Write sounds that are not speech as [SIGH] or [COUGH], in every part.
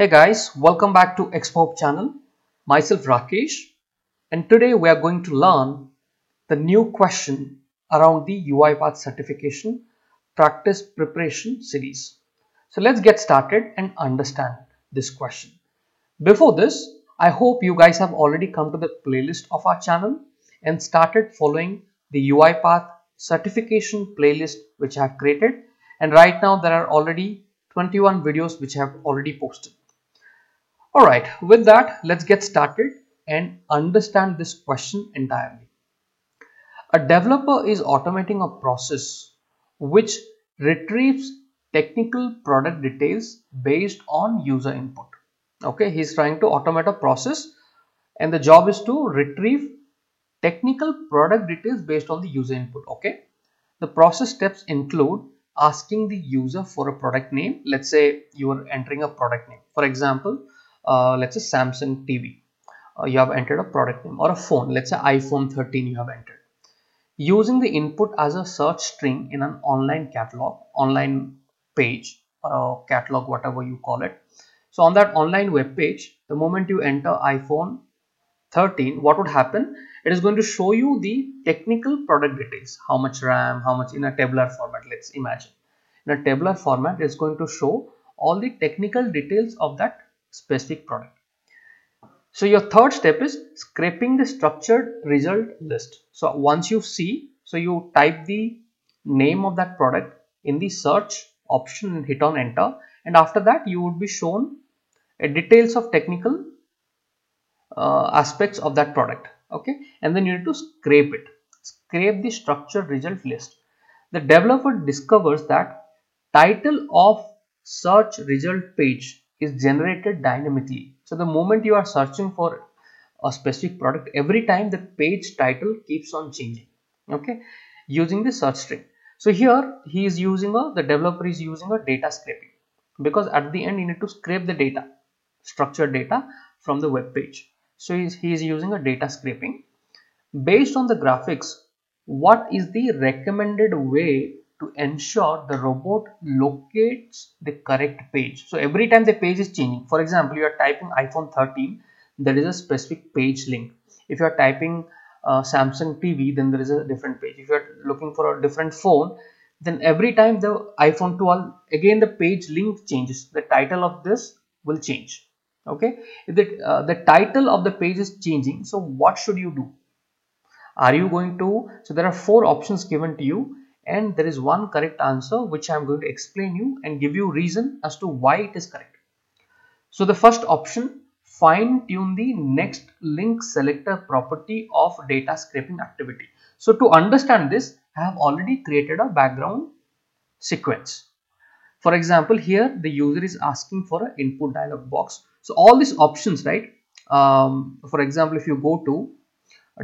Hey guys, welcome back to Expo channel. Myself Rakesh and today we are going to learn the new question around the UiPath certification practice preparation series. So let's get started and understand this question. Before this, I hope you guys have already come to the playlist of our channel and started following the UiPath certification playlist which I have created and right now there are already 21 videos which I have already posted. Alright, with that, let's get started and understand this question entirely. A developer is automating a process which retrieves technical product details based on user input. Okay, he's trying to automate a process and the job is to retrieve technical product details based on the user input. Okay, the process steps include asking the user for a product name. Let's say you are entering a product name. For example, uh, let's say Samsung TV uh, you have entered a product name or a phone. Let's say iPhone 13 you have entered. Using the input as a search string in an online catalog online page or a catalog whatever you call it. So on that online web page the moment you enter iPhone 13 what would happen? It is going to show you the technical product details. How much RAM how much in a tabular format let's imagine. In a tabular format it's going to show all the technical details of that specific product. So your third step is scraping the structured result list. So once you see, so you type the name of that product in the search option and hit on enter. And after that you would be shown a details of technical uh, aspects of that product. Okay? And then you need to scrape it. Scrape the structured result list. The developer discovers that title of search result page is generated dynamically. So the moment you are searching for a specific product, every time the page title keeps on changing. Okay, using the search string. So here he is using a the developer is using a data scraping because at the end you need to scrape the data, structured data from the web page. So he is, he is using a data scraping. Based on the graphics, what is the recommended way to ensure the robot locates the correct page. So every time the page is changing, for example, you are typing iPhone 13, there is a specific page link. If you are typing uh, Samsung TV, then there is a different page. If you are looking for a different phone, then every time the iPhone 12, again the page link changes. The title of this will change. Okay, if the, uh, the title of the page is changing, so what should you do? Are you going to, so there are four options given to you and there is one correct answer which I am going to explain you and give you reason as to why it is correct. So the first option fine tune the next link selector property of data scraping activity. So to understand this I have already created a background sequence. For example here the user is asking for an input dialog box. So all these options right um, for example if you go to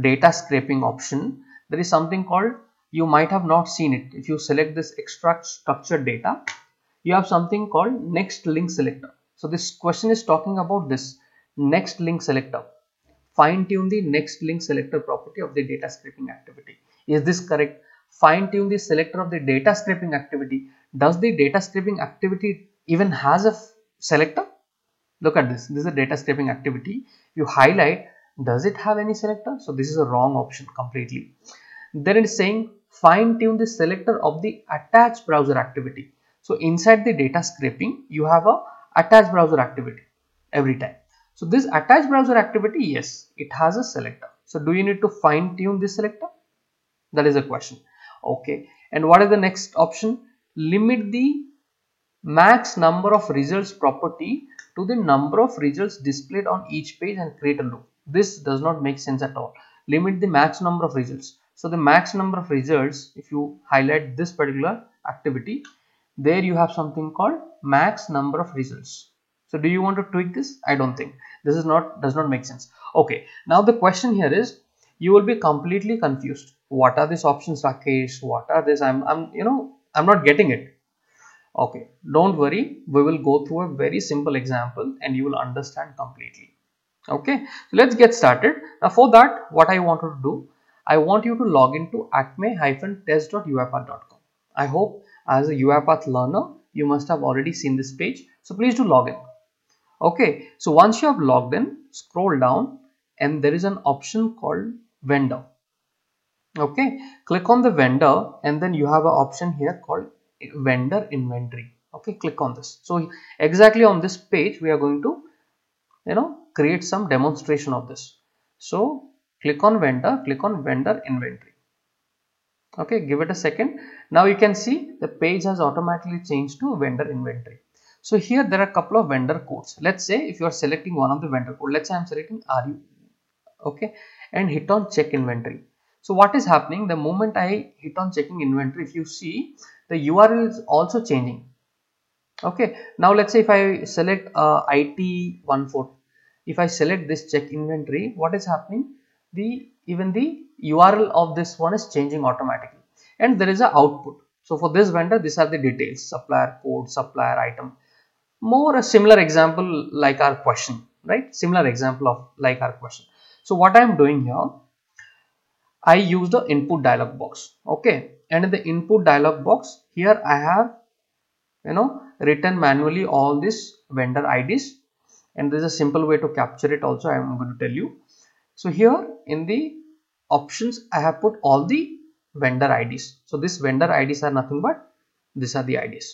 data scraping option there is something called you might have not seen it. If you select this extract structured data you have something called next link selector. So this question is talking about this next link selector. Fine tune the next link selector property of the data scraping activity. Is this correct? Fine tune the selector of the data scraping activity. Does the data scraping activity even has a selector? Look at this. This is a data scraping activity. You highlight does it have any selector? So this is a wrong option completely. Then it is saying fine tune the selector of the attached browser activity. So inside the data scraping, you have a attached browser activity every time. So this attached browser activity, yes, it has a selector. So do you need to fine tune this selector? That is a question. Okay. And what is the next option? Limit the max number of results property to the number of results displayed on each page and create a loop. This does not make sense at all. Limit the max number of results. So the max number of results, if you highlight this particular activity, there you have something called max number of results. So do you want to tweak this? I don't think. This is not does not make sense. Okay. Now the question here is you will be completely confused. What are these options, Rakesh? What are this? I'm I'm you know I'm not getting it. Okay, don't worry. We will go through a very simple example and you will understand completely. Okay, so let's get started. Now for that, what I wanted to do, I want you to log into acme-test.uipath.com. I hope as a UiPath learner, you must have already seen this page. So please do log in. okay so once you have logged in scroll down and there is an option called vendor okay click on the vendor and then you have an option here called vendor inventory okay click on this so exactly on this page we are going to you know create some demonstration of this so click on vendor click on vendor inventory. Okay give it a second. Now you can see the page has automatically changed to vendor inventory. So here there are a couple of vendor codes. Let's say if you are selecting one of the vendor code let's say i'm selecting ru okay and hit on check inventory. So what is happening? The moment i hit on checking inventory if you see the url is also changing. Okay now let's say if i select uh, it14 if i select this check inventory what is happening the even the url of this one is changing automatically. And there is a output. So for this vendor these are the details supplier code supplier item. More a similar example like our question right? Similar example of like our question. So what i am doing here i use the input dialog box okay? And in the input dialog box here i have you know written manually all these vendor ids and there's a simple way to capture it also i am going to tell you so here in the options i have put all the vendor ids so this vendor ids are nothing but these are the ids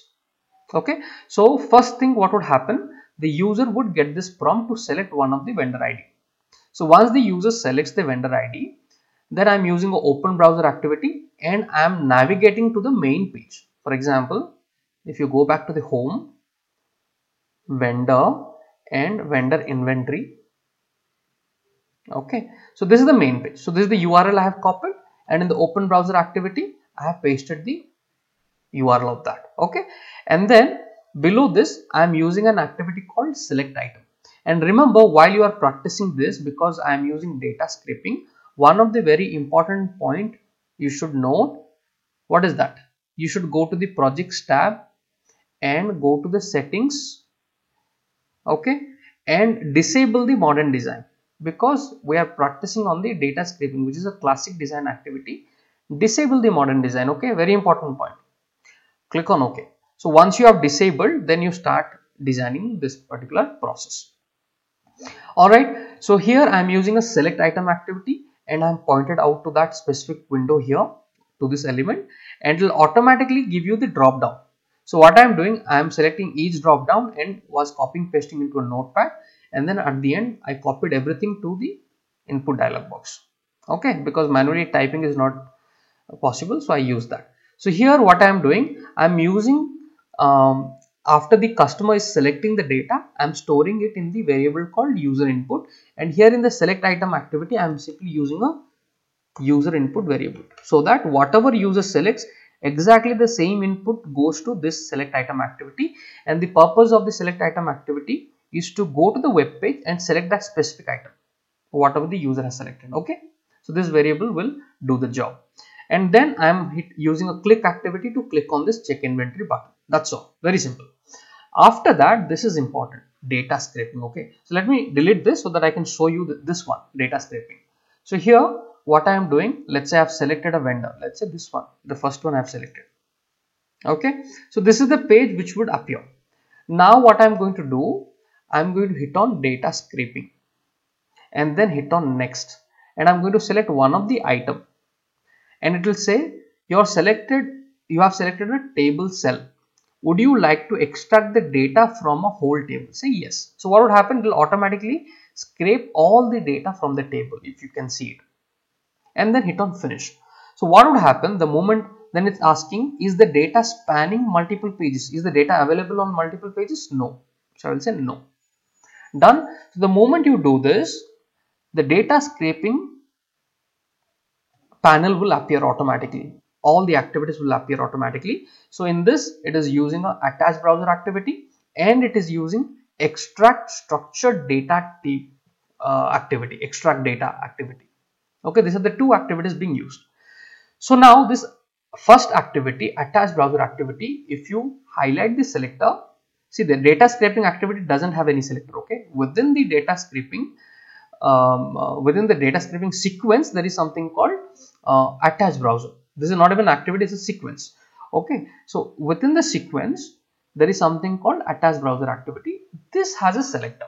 okay? So first thing what would happen the user would get this prompt to select one of the vendor id so once the user selects the vendor id then i'm using an open browser activity and i'm navigating to the main page. For example if you go back to the home vendor and vendor inventory okay. So this is the main page. So this is the url i have copied and in the open browser activity i have pasted the url of that. Okay. And then below this i am using an activity called select item. And remember while you are practicing this because i am using data scraping one of the very important point you should note what is that? You should go to the projects tab and go to the settings. Okay. And disable the modern design because we are practicing on the data scraping which is a classic design activity disable the modern design okay? Very important point. Click on ok so once you have disabled then you start designing this particular process. All right so here i am using a select item activity and i'm pointed out to that specific window here to this element and it will automatically give you the drop down. So what i am doing i am selecting each drop down and was copying pasting into a notepad and then at the end I copied everything to the input dialog box. Okay? Because manually typing is not possible so I use that. So here what I am doing I am using um, after the customer is selecting the data I am storing it in the variable called user input. And here in the select item activity I am simply using a user input variable. So that whatever user selects exactly the same input goes to this select item activity. And the purpose of the select item activity is to go to the web page and select that specific item whatever the user has selected okay? So this variable will do the job. And then i am using a click activity to click on this check inventory button. That's all. Very simple. After that this is important. Data scraping okay? So let me delete this so that i can show you this one data scraping. So here what i am doing let's say i have selected a vendor. Let's say this one the first one i have selected. Okay? So this is the page which would appear. Now what i'm going to do I'm going to hit on data scraping and then hit on next. And I'm going to select one of the item. And it will say you're selected you have selected a table cell. Would you like to extract the data from a whole table? Say yes. So what would happen? It will automatically scrape all the data from the table if you can see it and then hit on finish. So what would happen? The moment then it's asking is the data spanning multiple pages? Is the data available on multiple pages? No. So i will say no done. So the moment you do this the data scraping panel will appear automatically. All the activities will appear automatically. So in this it is using a attach browser activity and it is using extract structured data uh, activity extract data activity. Okay these are the two activities being used. So now this first activity attach browser activity if you highlight the selector see the data scraping activity doesn't have any selector okay? Within the data scraping um, uh, within the data scraping sequence there is something called uh, attach browser. This is not even activity it's a sequence okay? So within the sequence there is something called attach browser activity. This has a selector.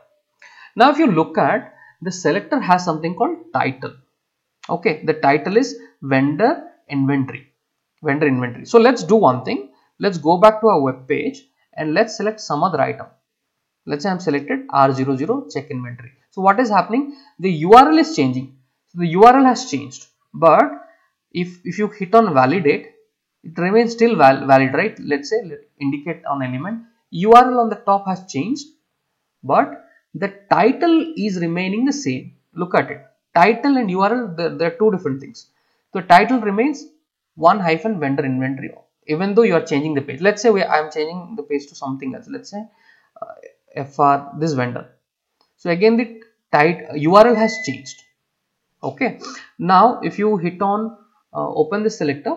Now if you look at the selector has something called title okay? The title is vendor inventory vendor inventory. So let's do one thing. Let's go back to our web page and let's select some other item. Let's say i'm selected r00 check inventory. So what is happening? The url is changing. So the url has changed. But if if you hit on validate it remains still val valid right? Let's say let indicate on element. Url on the top has changed but the title is remaining the same. Look at it. Title and url there are two different things. So title remains one hyphen vendor inventory even though you are changing the page let's say we i am changing the page to something else. Let's say uh, fr this vendor. So again the title url has changed. Okay. Now if you hit on uh, open the selector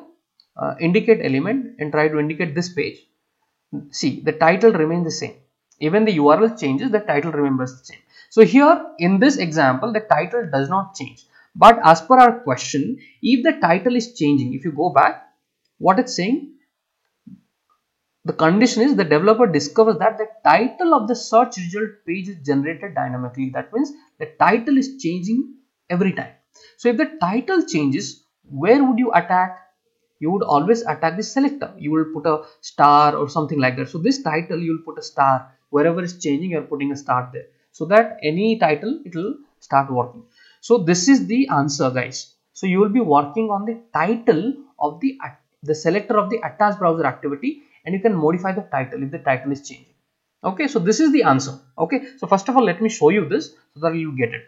uh, indicate element and try to indicate this page. See the title remains the same. Even the url changes the title remembers the same. So here in this example the title does not change. But as per our question if the title is changing if you go back what it's saying the condition is the developer discovers that the title of the search result page is generated dynamically. That means the title is changing every time. So if the title changes where would you attack? You would always attack the selector. You will put a star or something like that. So this title you will put a star. Wherever it's changing you're putting a star there. So that any title it will start working. So this is the answer guys. So you will be working on the title of the the selector of the attached browser activity and you can modify the title if the title is changing. Okay so this is the answer. Okay so first of all let me show you this so that you get it.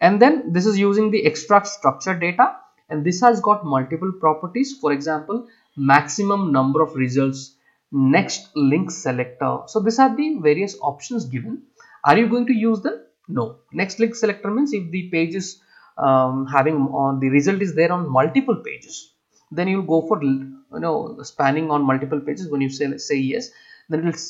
And then this is using the extract structured data. And this has got multiple properties. For example maximum number of results next link selector. So these are the various options given. Are you going to use them? No. Next link selector means if the page is um, having on the result is there on multiple pages then you will go for you know spanning on multiple pages when you say say yes then it will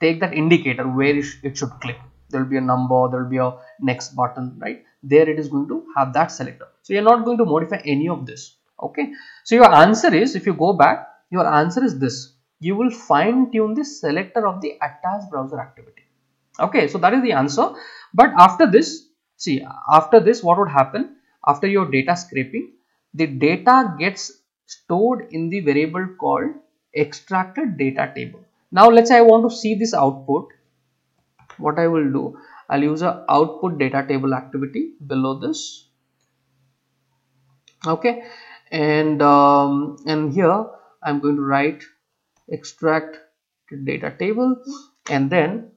take that indicator where it should click. There will be a number there will be a next button right? There it is going to have that selector. So you're not going to modify any of this okay? So your answer is if you go back your answer is this. You will fine tune the selector of the attached browser activity okay? So that is the answer. But after this see after this what would happen? After your data scraping the data gets stored in the variable called extracted data table. Now let's say i want to see this output. What i will do i'll use a output data table activity below this. Okay. And um, and here i'm going to write extract data table. And then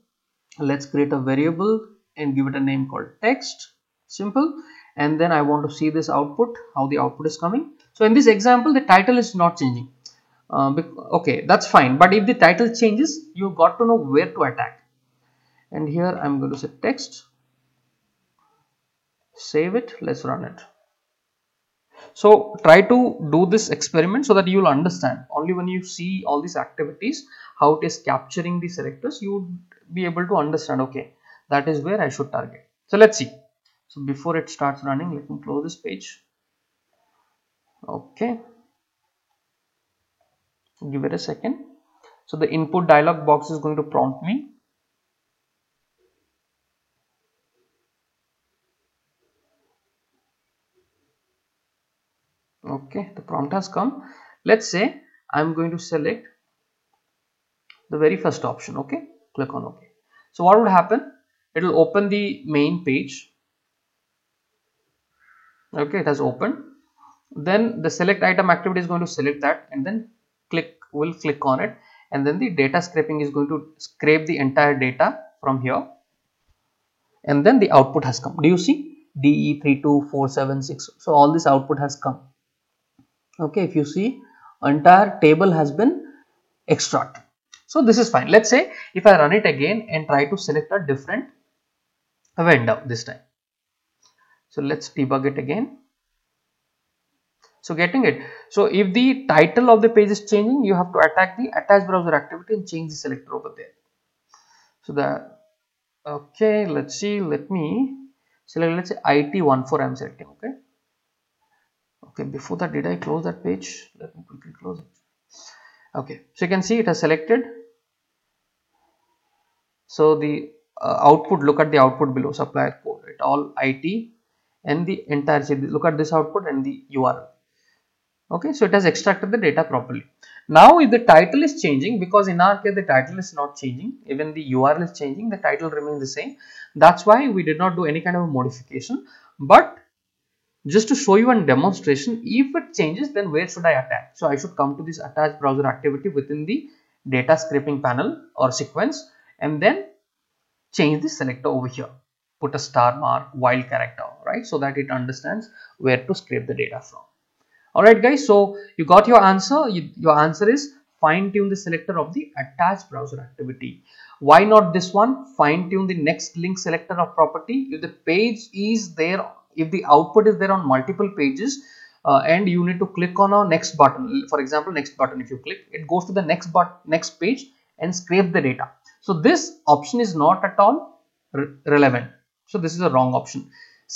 let's create a variable and give it a name called text. Simple. And then I want to see this output how the output is coming so in this example the title is not changing. Uh, okay that's fine. But if the title changes you got to know where to attack. And here I'm going to say text. Save it. Let's run it. So try to do this experiment so that you will understand. Only when you see all these activities how it is capturing the selectors you would be able to understand okay that is where I should target. So let's see. So before it starts running let me close this page okay. Give it a second. So the input dialog box is going to prompt me. Okay the prompt has come. Let's say i'm going to select the very first option okay? Click on ok so what would happen? It will open the main page. Okay it has opened then the select item activity is going to select that and then click will click on it. And then the data scraping is going to scrape the entire data from here. And then the output has come. Do you see? De32476 so all this output has come. Okay if you see entire table has been extracted. So this is fine. Let's say if i run it again and try to select a different vendor this time. So let's debug it again so getting it. So if the title of the page is changing you have to attack the attached browser activity and change the selector over there. So the okay let's see let me select let's say it14 i'm selecting okay? Okay before that did i close that page? Let me quickly close it. Okay so you can see it has selected. So the uh, output look at the output below supplier code it all IT and the entire look at this output and the URL okay so it has extracted the data properly. Now if the title is changing because in our case the title is not changing even the URL is changing the title remains the same. That's why we did not do any kind of modification. But just to show you one demonstration if it changes then where should I attach? So I should come to this attach browser activity within the data scraping panel or sequence and then change the selector over here. Put a star mark wild character right? So that it understands where to scrape the data from alright guys so you got your answer. You, your answer is fine tune the selector of the attached browser activity. Why not this one? Fine tune the next link selector of property. If the page is there if the output is there on multiple pages uh, and you need to click on a next button. For example next button if you click it goes to the next but next page and scrape the data. So this option is not at all re relevant. So this is a wrong option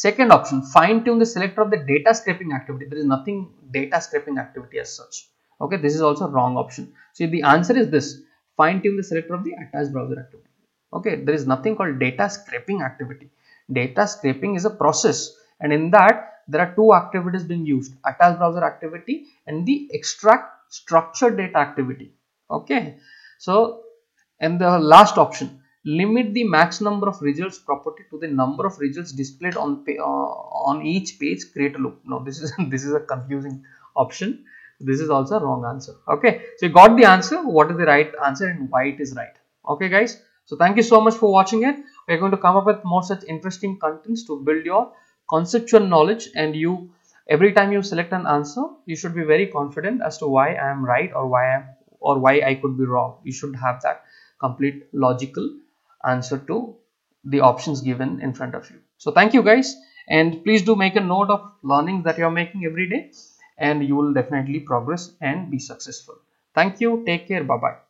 second option fine tune the selector of the data scraping activity. There is nothing data scraping activity as such. Okay this is also wrong option. So the answer is this fine tune the selector of the attached browser activity. Okay there is nothing called data scraping activity. Data scraping is a process and in that there are two activities being used attach browser activity and the extract structured data activity. Okay so and the last option limit the max number of results property to the number of results displayed on uh, on each page create a loop. No this is [LAUGHS] this is a confusing option. This is also a wrong answer. Okay. So you got the answer. What is the right answer and why it is right? Okay guys. So thank you so much for watching it. We're going to come up with more such interesting contents to build your conceptual knowledge and you every time you select an answer you should be very confident as to why I am right or why I am or why I could be wrong. You should have that complete logical answer to the options given in front of you. So thank you guys. And please do make a note of learning that you are making every day. And you will definitely progress and be successful. Thank you. Take care. Bye bye